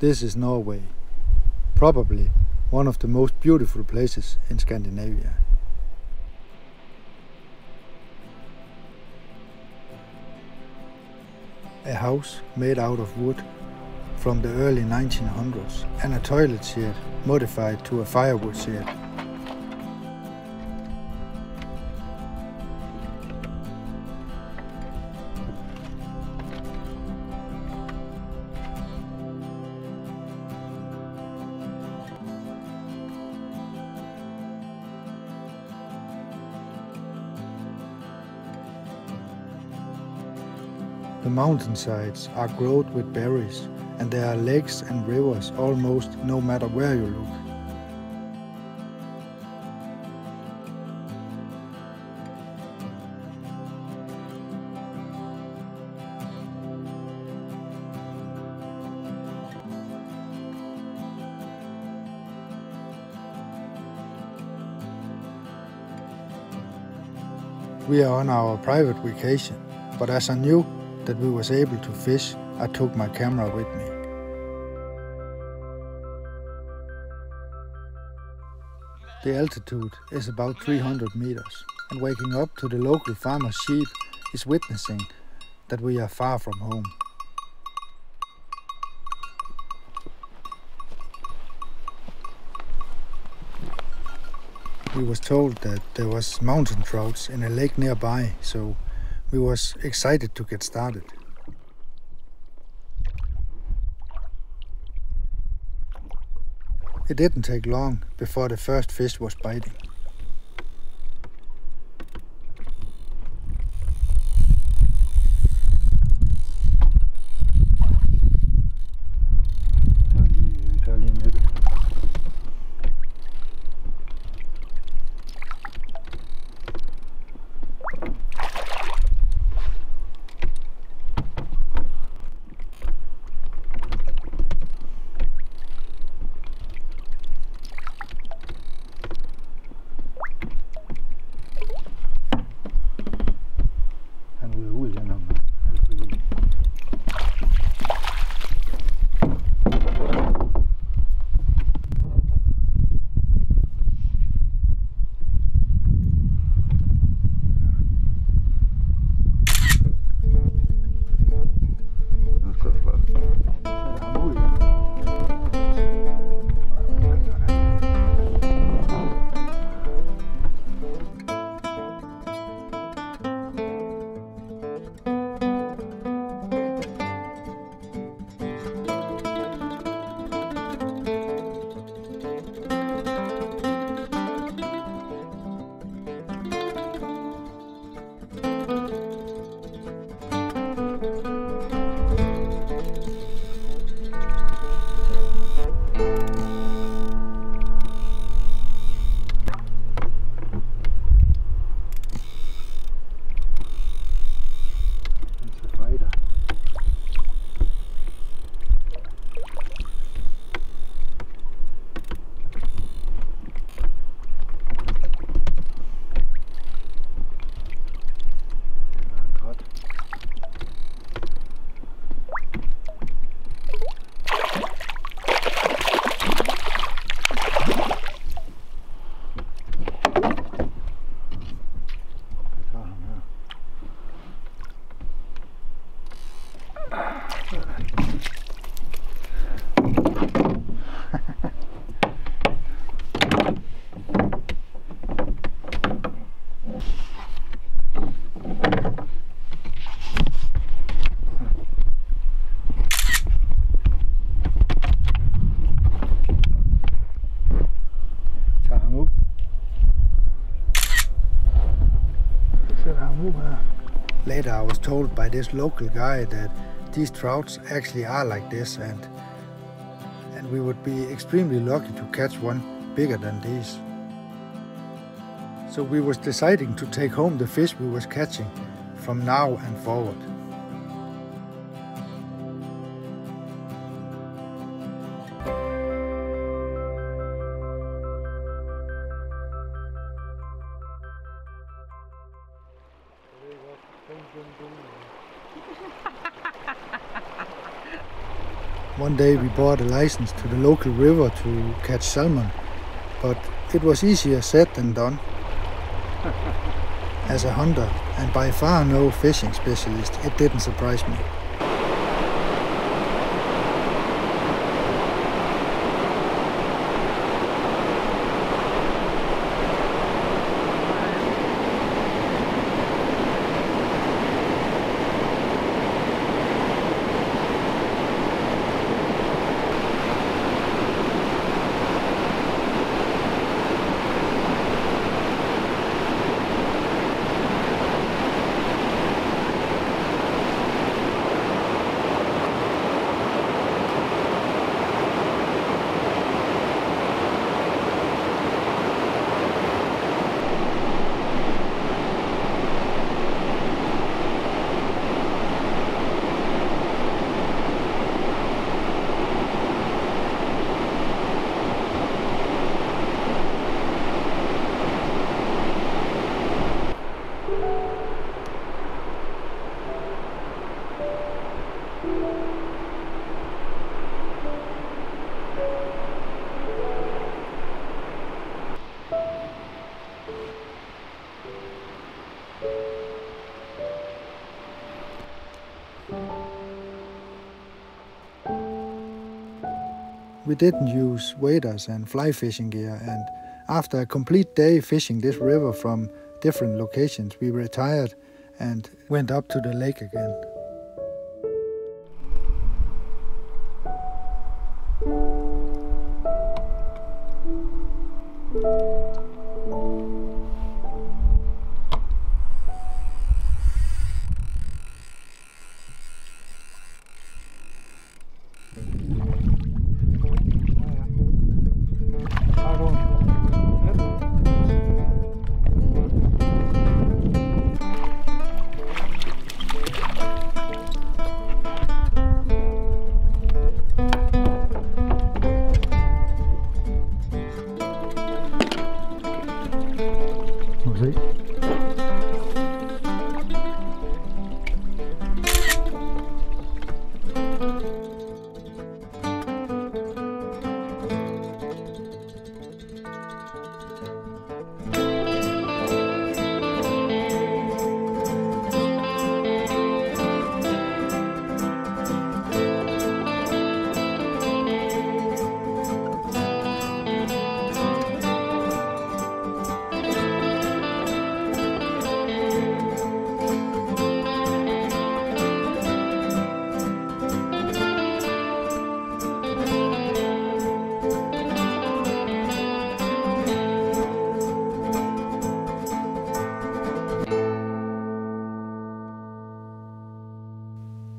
this is Norway, probably one of the most beautiful places in Scandinavia. A house made out of wood from the early 1900s and a toilet shed modified to a firewood shed. The mountainsides are growed with berries, and there are lakes and rivers almost no matter where you look. We are on our private vacation, but as I knew that we was able to fish, I took my camera with me. The altitude is about 300 meters, and waking up to the local farmer's sheep is witnessing that we are far from home. We was told that there was mountain trouts in a lake nearby, so we was excited to get started. It didn't take long before the first fish was biting. Later, I was told by this local guy that these trouts actually are like this, and and we would be extremely lucky to catch one bigger than these. So we was deciding to take home the fish we was catching from now and forward. One day we bought a license to the local river to catch salmon, but it was easier said than done. As a hunter and by far no fishing specialist, it didn't surprise me. We didn't use waders and fly fishing gear, and after a complete day fishing this river from different locations, we retired and went up to the lake again.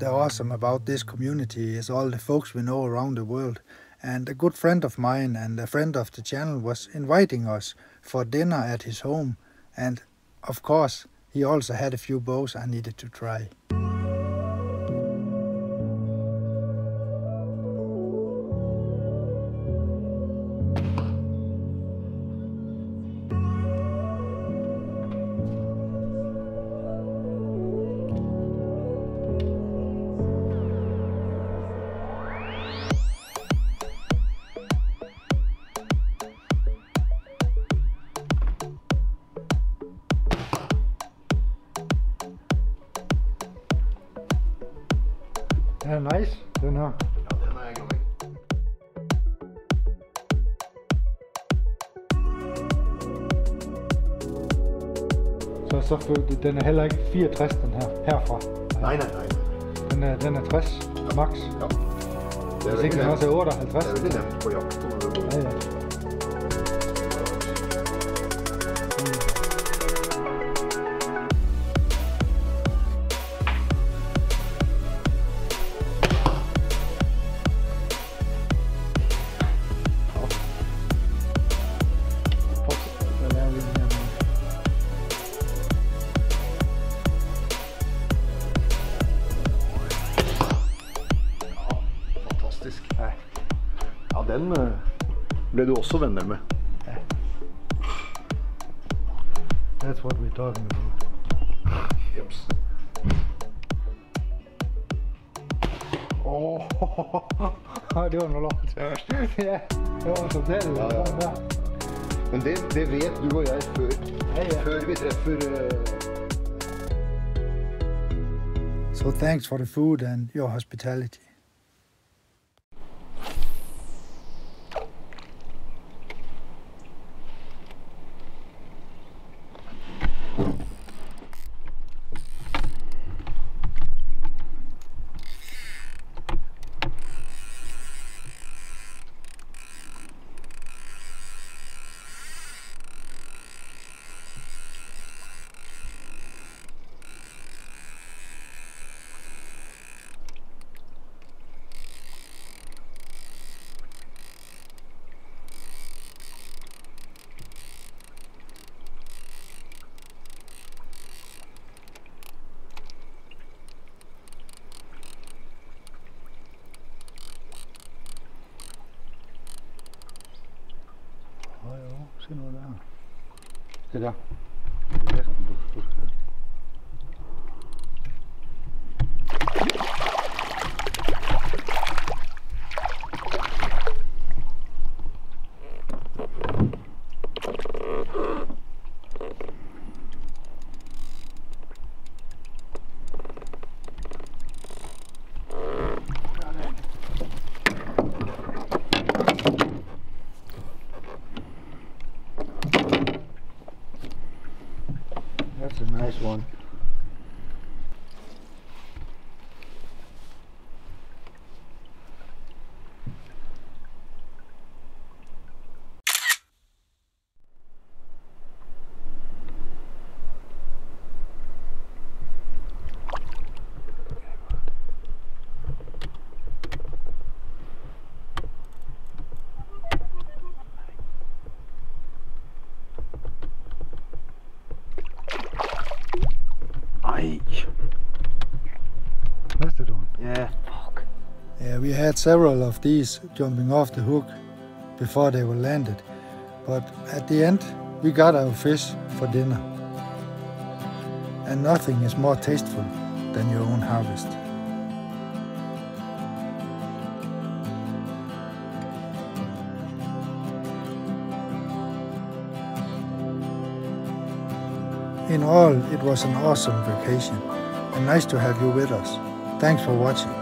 The awesome about this community is all the folks we know around the world. And a good friend of mine and a friend of the channel was inviting us for dinner at his home. And of course, he also had a few bows I needed to try. Så, for- den er heller ikke 64, den her, herfra. Nej, nej, nej. Den er, den er 60 max. Ja. Det Hvis ikke den også er 58. Det er nemt på jakt. Ja, ja. Også venner med. That's what we're talking about. Jeps. Oh, det var noget lort. ja, det var. Ja, ja. Men det, det vet du og jeg før, Ja, ja. før vi treffer eh, So thanks for the food and your hospitality. Det der. Det er du, du skal. That's a nice one. Ej. Mastodon. Ja. Fuck. Yeah, we had several of these jumping off the hook before they were landed, but at the end we got our fish for dinner. And nothing is more tasteful than your own harvest. In all, it was an awesome vacation and nice to have you with us. Thanks for watching.